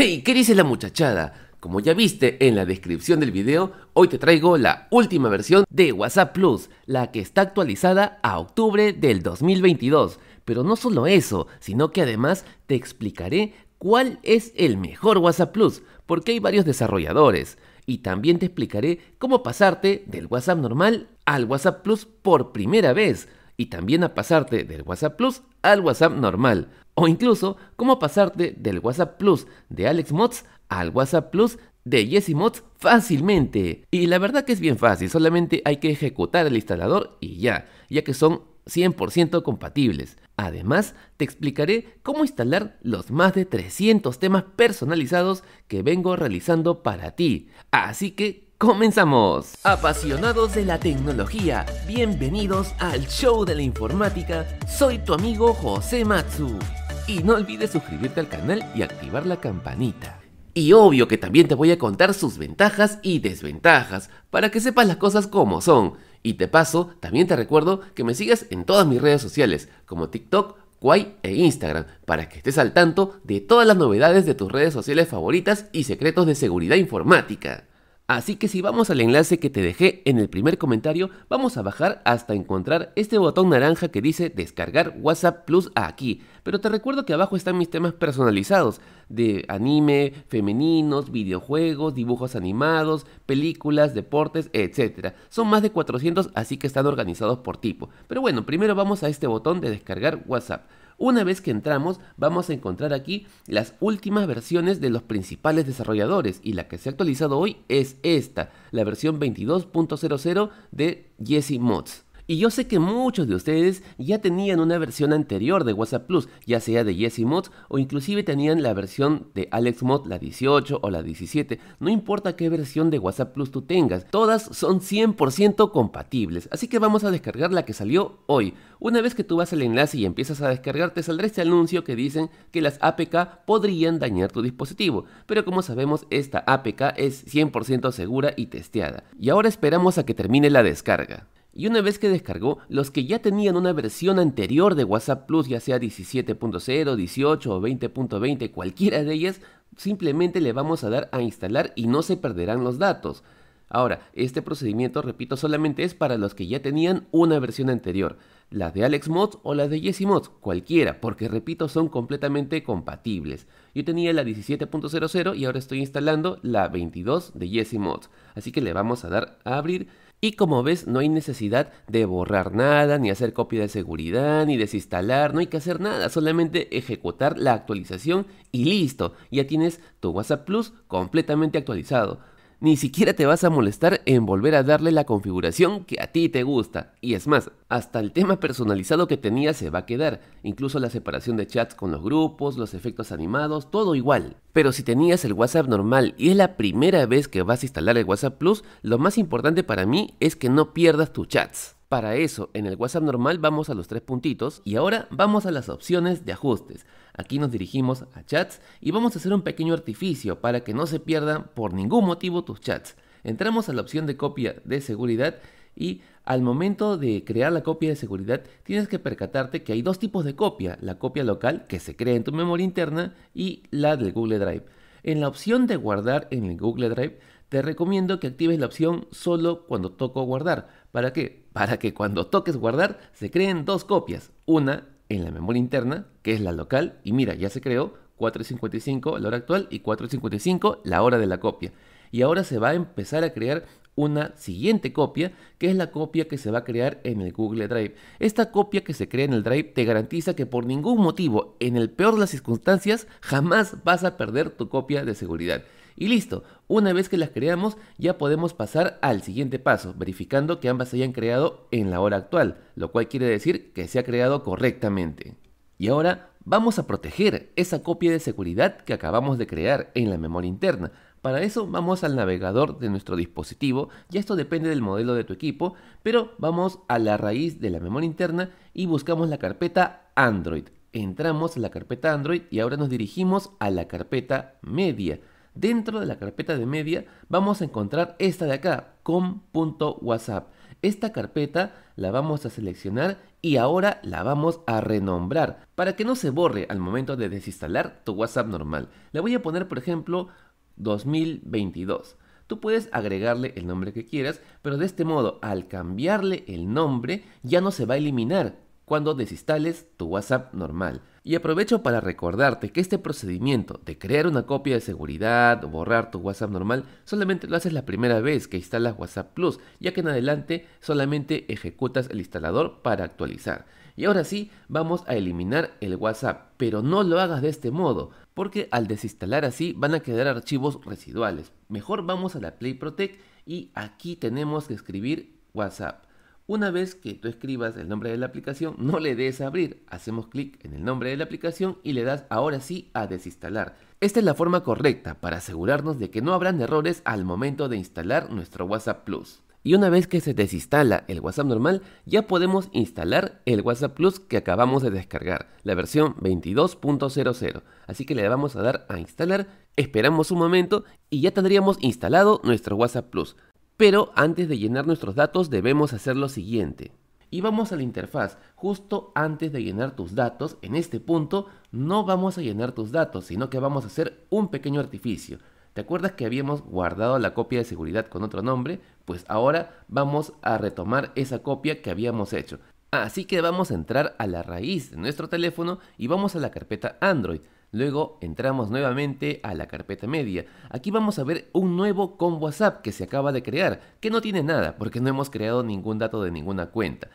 ¡Hey! ¿Qué dice la muchachada? Como ya viste en la descripción del video, hoy te traigo la última versión de WhatsApp Plus, la que está actualizada a octubre del 2022. Pero no solo eso, sino que además te explicaré cuál es el mejor WhatsApp Plus, porque hay varios desarrolladores. Y también te explicaré cómo pasarte del WhatsApp normal al WhatsApp Plus por primera vez. Y también a pasarte del WhatsApp Plus al WhatsApp normal. O incluso cómo pasarte del WhatsApp Plus de Alex Mods al WhatsApp Plus de Jesse Mods fácilmente. Y la verdad que es bien fácil, solamente hay que ejecutar el instalador y ya, ya que son 100% compatibles. Además, te explicaré cómo instalar los más de 300 temas personalizados que vengo realizando para ti. Así que ¡Comenzamos! Apasionados de la tecnología, bienvenidos al show de la informática. Soy tu amigo José Matsu. Y no olvides suscribirte al canal y activar la campanita. Y obvio que también te voy a contar sus ventajas y desventajas, para que sepas las cosas como son. Y te paso, también te recuerdo que me sigas en todas mis redes sociales, como TikTok, Kwai e Instagram, para que estés al tanto de todas las novedades de tus redes sociales favoritas y secretos de seguridad informática. Así que si vamos al enlace que te dejé en el primer comentario, vamos a bajar hasta encontrar este botón naranja que dice descargar WhatsApp Plus aquí. Pero te recuerdo que abajo están mis temas personalizados de anime, femeninos, videojuegos, dibujos animados, películas, deportes, etc. Son más de 400 así que están organizados por tipo. Pero bueno, primero vamos a este botón de descargar WhatsApp. Una vez que entramos, vamos a encontrar aquí las últimas versiones de los principales desarrolladores y la que se ha actualizado hoy es esta, la versión 22.00 de Jesse Mods. Y yo sé que muchos de ustedes ya tenían una versión anterior de WhatsApp Plus, ya sea de Jesse Mods o inclusive tenían la versión de Alex Mod, la 18 o la 17. No importa qué versión de WhatsApp Plus tú tengas, todas son 100% compatibles. Así que vamos a descargar la que salió hoy. Una vez que tú vas al enlace y empiezas a descargar, te saldrá este anuncio que dicen que las APK podrían dañar tu dispositivo. Pero como sabemos, esta APK es 100% segura y testeada. Y ahora esperamos a que termine la descarga. Y una vez que descargó, los que ya tenían una versión anterior de WhatsApp Plus, ya sea 17.0, 18 o 20.20, cualquiera de ellas, simplemente le vamos a dar a instalar y no se perderán los datos. Ahora, este procedimiento, repito, solamente es para los que ya tenían una versión anterior, la de Alex Mods o la de Jesse Mods, cualquiera, porque repito, son completamente compatibles. Yo tenía la 17.00 y ahora estoy instalando la 22 de Jesse Mods, así que le vamos a dar a abrir y como ves, no hay necesidad de borrar nada, ni hacer copia de seguridad, ni desinstalar, no hay que hacer nada, solamente ejecutar la actualización y listo, ya tienes tu WhatsApp Plus completamente actualizado ni siquiera te vas a molestar en volver a darle la configuración que a ti te gusta. Y es más, hasta el tema personalizado que tenías se va a quedar, incluso la separación de chats con los grupos, los efectos animados, todo igual. Pero si tenías el WhatsApp normal y es la primera vez que vas a instalar el WhatsApp Plus, lo más importante para mí es que no pierdas tus chats. Para eso, en el WhatsApp normal vamos a los tres puntitos y ahora vamos a las opciones de ajustes. Aquí nos dirigimos a chats y vamos a hacer un pequeño artificio para que no se pierdan por ningún motivo tus chats. Entramos a la opción de copia de seguridad y al momento de crear la copia de seguridad tienes que percatarte que hay dos tipos de copia, la copia local que se crea en tu memoria interna y la del Google Drive. En la opción de guardar en el Google Drive te recomiendo que actives la opción solo cuando toco guardar. ¿Para qué? Para que cuando toques guardar se creen dos copias. Una en la memoria interna, que es la local, y mira, ya se creó 4.55 la hora actual y 4.55 la hora de la copia. Y ahora se va a empezar a crear una siguiente copia, que es la copia que se va a crear en el Google Drive. Esta copia que se crea en el Drive te garantiza que por ningún motivo, en el peor de las circunstancias, jamás vas a perder tu copia de seguridad. Y listo, una vez que las creamos ya podemos pasar al siguiente paso, verificando que ambas se hayan creado en la hora actual, lo cual quiere decir que se ha creado correctamente. Y ahora vamos a proteger esa copia de seguridad que acabamos de crear en la memoria interna. Para eso vamos al navegador de nuestro dispositivo, ya esto depende del modelo de tu equipo, pero vamos a la raíz de la memoria interna y buscamos la carpeta Android. Entramos a la carpeta Android y ahora nos dirigimos a la carpeta media. Dentro de la carpeta de media vamos a encontrar esta de acá, com.whatsapp. esta carpeta la vamos a seleccionar y ahora la vamos a renombrar para que no se borre al momento de desinstalar tu WhatsApp normal. Le voy a poner, por ejemplo, 2022. Tú puedes agregarle el nombre que quieras, pero de este modo, al cambiarle el nombre, ya no se va a eliminar cuando desinstales tu WhatsApp normal. Y aprovecho para recordarte que este procedimiento de crear una copia de seguridad o borrar tu WhatsApp normal solamente lo haces la primera vez que instalas WhatsApp Plus, ya que en adelante solamente ejecutas el instalador para actualizar. Y ahora sí, vamos a eliminar el WhatsApp, pero no lo hagas de este modo, porque al desinstalar así van a quedar archivos residuales. Mejor vamos a la Play Protect y aquí tenemos que escribir WhatsApp. Una vez que tú escribas el nombre de la aplicación, no le des a abrir. Hacemos clic en el nombre de la aplicación y le das ahora sí a desinstalar. Esta es la forma correcta para asegurarnos de que no habrán errores al momento de instalar nuestro WhatsApp Plus. Y una vez que se desinstala el WhatsApp normal, ya podemos instalar el WhatsApp Plus que acabamos de descargar, la versión 22.00. Así que le vamos a dar a instalar, esperamos un momento y ya tendríamos instalado nuestro WhatsApp Plus. Pero antes de llenar nuestros datos debemos hacer lo siguiente. Y vamos a la interfaz. Justo antes de llenar tus datos, en este punto no vamos a llenar tus datos, sino que vamos a hacer un pequeño artificio. ¿Te acuerdas que habíamos guardado la copia de seguridad con otro nombre? Pues ahora vamos a retomar esa copia que habíamos hecho. Así que vamos a entrar a la raíz de nuestro teléfono y vamos a la carpeta Android. Luego entramos nuevamente a la carpeta media. Aquí vamos a ver un nuevo con WhatsApp que se acaba de crear, que no tiene nada porque no hemos creado ningún dato de ninguna cuenta.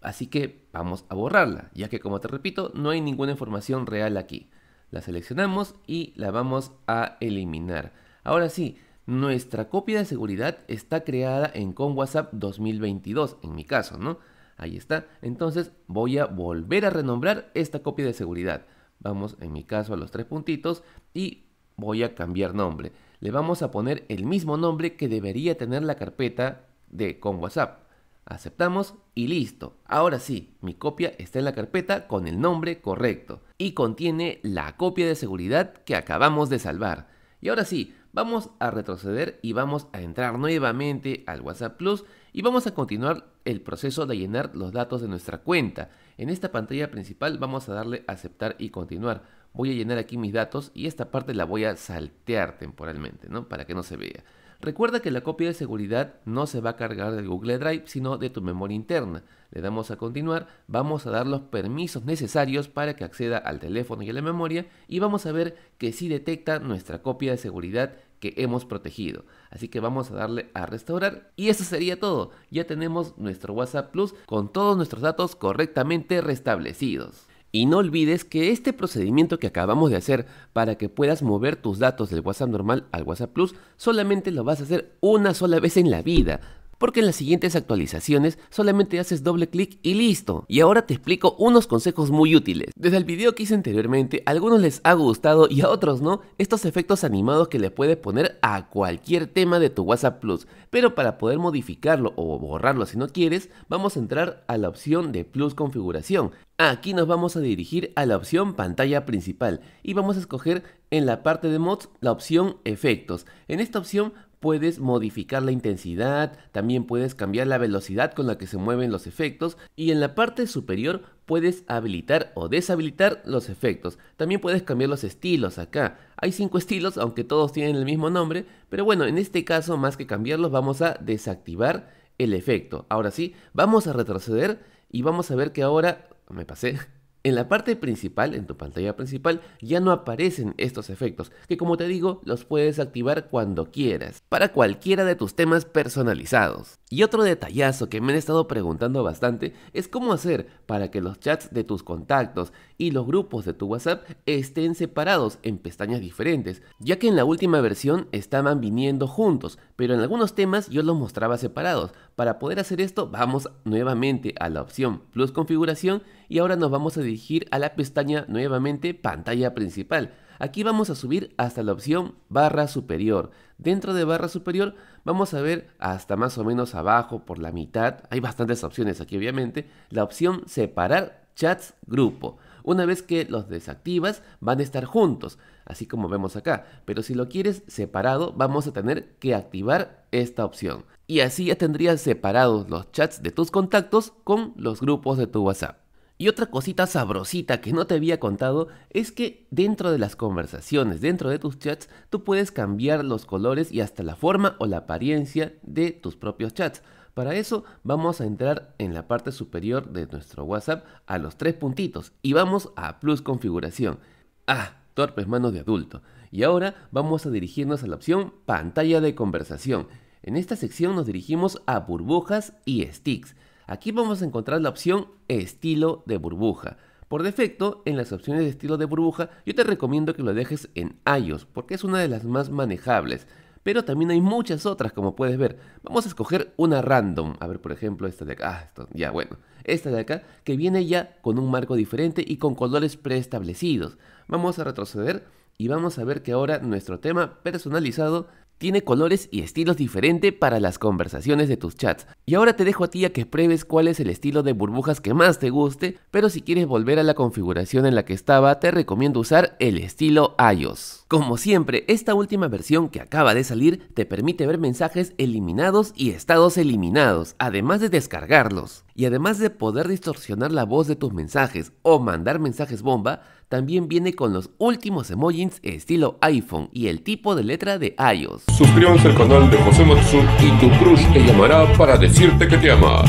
Así que vamos a borrarla, ya que como te repito, no hay ninguna información real aquí. La seleccionamos y la vamos a eliminar. Ahora sí, nuestra copia de seguridad está creada en con WhatsApp 2022, en mi caso, ¿no? Ahí está. Entonces voy a volver a renombrar esta copia de seguridad. Vamos en mi caso a los tres puntitos y voy a cambiar nombre. Le vamos a poner el mismo nombre que debería tener la carpeta de con WhatsApp. Aceptamos y listo. Ahora sí, mi copia está en la carpeta con el nombre correcto y contiene la copia de seguridad que acabamos de salvar. Y ahora sí, vamos a retroceder y vamos a entrar nuevamente al WhatsApp Plus y vamos a continuar el proceso de llenar los datos de nuestra cuenta. En esta pantalla principal vamos a darle aceptar y continuar. Voy a llenar aquí mis datos y esta parte la voy a saltear temporalmente, ¿no? Para que no se vea. Recuerda que la copia de seguridad no se va a cargar del Google Drive, sino de tu memoria interna. Le damos a continuar, vamos a dar los permisos necesarios para que acceda al teléfono y a la memoria y vamos a ver que sí detecta nuestra copia de seguridad que hemos protegido. Así que vamos a darle a restaurar y eso sería todo. Ya tenemos nuestro WhatsApp Plus con todos nuestros datos correctamente restablecidos. Y no olvides que este procedimiento que acabamos de hacer para que puedas mover tus datos del WhatsApp normal al WhatsApp Plus solamente lo vas a hacer una sola vez en la vida porque en las siguientes actualizaciones solamente haces doble clic y listo. Y ahora te explico unos consejos muy útiles. Desde el video que hice anteriormente, a algunos les ha gustado y a otros no, estos efectos animados que le puedes poner a cualquier tema de tu WhatsApp Plus. Pero para poder modificarlo o borrarlo si no quieres, vamos a entrar a la opción de Plus Configuración. Aquí nos vamos a dirigir a la opción pantalla principal y vamos a escoger en la parte de mods la opción efectos. En esta opción puedes modificar la intensidad, también puedes cambiar la velocidad con la que se mueven los efectos y en la parte superior puedes habilitar o deshabilitar los efectos. También puedes cambiar los estilos acá. Hay cinco estilos, aunque todos tienen el mismo nombre, pero bueno, en este caso más que cambiarlos vamos a desactivar el efecto. Ahora sí, vamos a retroceder y vamos a ver que ahora, me pasé, en la parte principal, en tu pantalla principal, ya no aparecen estos efectos, que como te digo, los puedes activar cuando quieras, para cualquiera de tus temas personalizados. Y otro detallazo que me han estado preguntando bastante es cómo hacer para que los chats de tus contactos y los grupos de tu WhatsApp estén separados en pestañas diferentes, ya que en la última versión estaban viniendo juntos, pero en algunos temas yo los mostraba separados. Para poder hacer esto, vamos nuevamente a la opción Plus Configuración y ahora nos vamos a dirigir a la pestaña nuevamente Pantalla Principal. Aquí vamos a subir hasta la opción barra superior. Dentro de barra superior vamos a ver hasta más o menos abajo por la mitad, hay bastantes opciones aquí obviamente, la opción separar chats grupo. Una vez que los desactivas van a estar juntos, así como vemos acá, pero si lo quieres separado vamos a tener que activar esta opción. Y así ya tendrías separados los chats de tus contactos con los grupos de tu WhatsApp. Y otra cosita sabrosita que no te había contado es que dentro de las conversaciones, dentro de tus chats, tú puedes cambiar los colores y hasta la forma o la apariencia de tus propios chats. Para eso vamos a entrar en la parte superior de nuestro WhatsApp a los tres puntitos y vamos a Plus Configuración. Ah, torpes manos de adulto. Y ahora vamos a dirigirnos a la opción Pantalla de conversación. En esta sección nos dirigimos a burbujas y sticks. Aquí vamos a encontrar la opción estilo de burbuja. Por defecto, en las opciones de estilo de burbuja, yo te recomiendo que lo dejes en iOS, porque es una de las más manejables. Pero también hay muchas otras, como puedes ver. Vamos a escoger una random. A ver, por ejemplo, esta de acá. Ah, esto, ya, bueno. Esta de acá, que viene ya con un marco diferente y con colores preestablecidos. Vamos a retroceder y vamos a ver que ahora nuestro tema personalizado tiene colores y estilos diferentes para las conversaciones de tus chats. Y ahora te dejo a ti a que pruebes cuál es el estilo de burbujas que más te guste, pero si quieres volver a la configuración en la que estaba, te recomiendo usar el estilo iOS. Como siempre, esta última versión que acaba de salir te permite ver mensajes eliminados y estados eliminados, además de descargarlos. Y además de poder distorsionar la voz de tus mensajes o mandar mensajes bomba, también viene con los últimos emojis estilo iPhone y el tipo de letra de iOS. Suscríbanse al canal de José Matsu y tu crush te llamará para decirte que te ama.